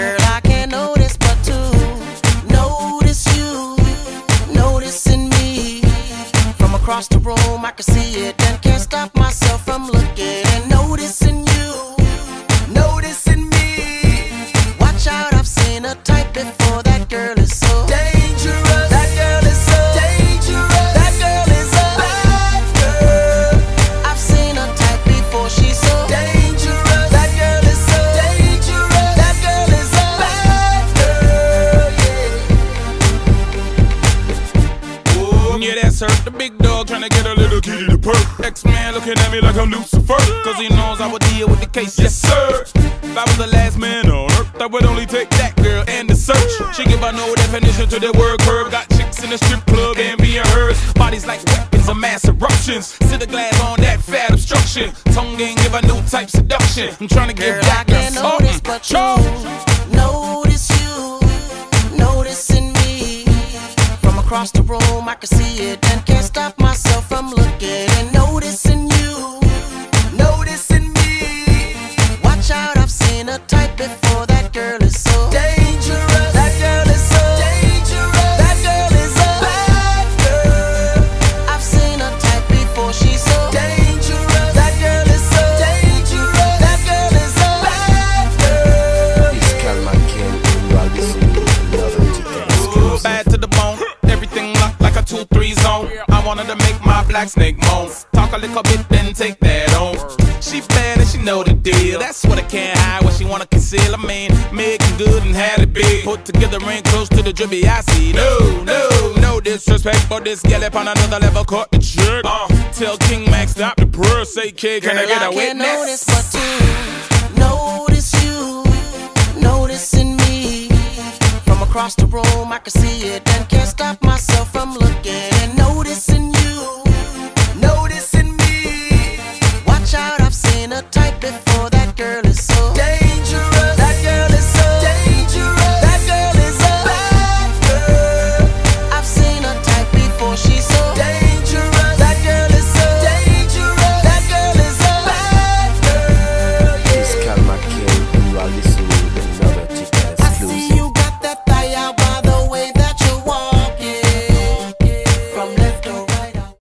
Girl, I can't notice but to notice you, noticing me. From across the room, I can see it and can't Yeah. The big dog trying to get a little kitty to perk. X-Man looking at me like I'm Lucifer. Cause he knows I would deal with the case. Yes, sir. If I was the last man on earth, I would only take that girl and the search. She give a no definition to the word curve. Got chicks in the strip club and being hers. Bodies like weapons of mass eruptions. Sit the glass on that fat obstruction. Tongue game give a new type seduction. I'm trying to give that girl can't notice across the room. I can see it and can't stop myself from looking noticing wanted to make my black snake moan. Talk a little bit, then take that on. She bad and she know the deal. That's what I can't hide, what she wanna conceal. I mean, making good and had it big. Put together ain't close to the drippy I see. No, no, no disrespect, but this gal up on another level caught the trick. Uh, tell King Max stop the purr, say kid, can I get a Girl, can't witness? notice but to notice you, noticing me. From across the room, I can see it and can't stop myself from looking.